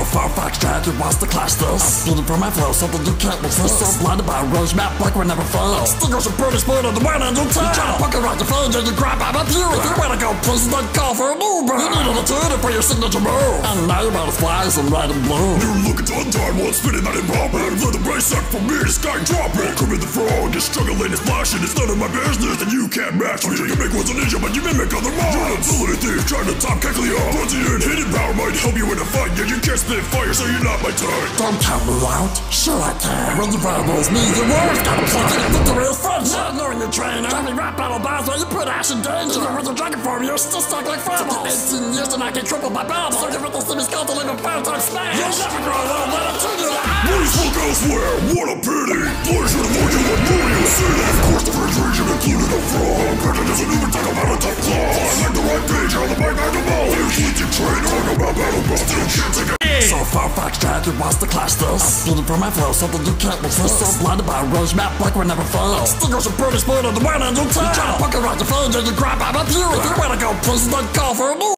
So far, Fox Dragon wants to clash this. I'm speeding for my flow, something you can't resist. So blinded by a rose map, like we never fail. Oh. Stingers and British blood on the one on your tail. You try to poke around your phone, and you grab out my pew. If you wanna go places, then call for an Uber. You need an attendant for your signature move. And now you're about to fly some red and blue. You're looking to untie one spinning that and popping. Let the brace set for me to sky dropping. Kermit the frog is struggling, is flashing. It's none of my business, and you can't match me. You make one's a ninja, but you mimic other mobs. You're an ability thief trying to top Kecleon. Protean and hidden power might help you in a fight. Yeah, you can't spit fire, so you're not my type. Don't count me out. Sure I can. When you violates me, your words gotta play to the victory is French. Not knowing your trainer. Tell me rap battle bars where you put ash in danger. Even with your dragon form, you're still stuck like Frambles. 18 years and I can triple my battle. So give it the semi skull to live a five times smash. You'll never grow old, let it turn you to ash. Please look elsewhere, what a pity. Pleasure to avoid you like Mario City. It. Far, Fox Dragon wants to clash this. I'm speeding for my flow, something you can't resist. So blinded by a rose map, like we never fail. Stingers and British blood on the one on your tell. You try to poke around your phone, and you grab out my pew. If you wanna go places, then call for an Uber.